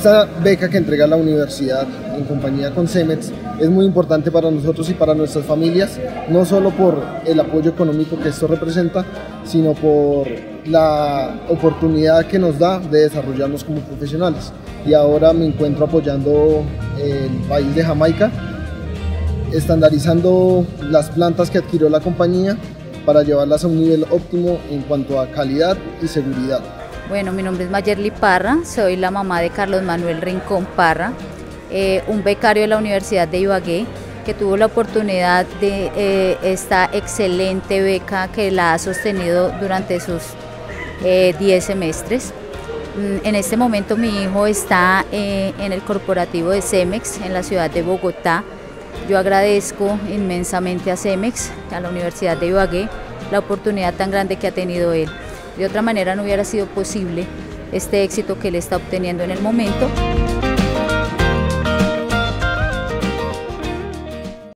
esta beca que entrega la universidad en compañía con CEMEX es muy importante para nosotros y para nuestras familias, no solo por el apoyo económico que esto representa, sino por la oportunidad que nos da de desarrollarnos como profesionales. Y ahora me encuentro apoyando el país de Jamaica, estandarizando las plantas que adquirió la compañía para llevarlas a un nivel óptimo en cuanto a calidad y seguridad. Bueno, mi nombre es Mayerly Parra, soy la mamá de Carlos Manuel Rincón Parra, eh, un becario de la Universidad de Ibagué que tuvo la oportunidad de eh, esta excelente beca que la ha sostenido durante sus 10 eh, semestres. Mm, en este momento mi hijo está en el corporativo de CEMEX en la ciudad de Bogotá. Yo agradezco inmensamente a CEMEX, a la Universidad de Ibagué, la oportunidad tan grande que ha tenido él. De otra manera no hubiera sido posible este éxito que él está obteniendo en el momento.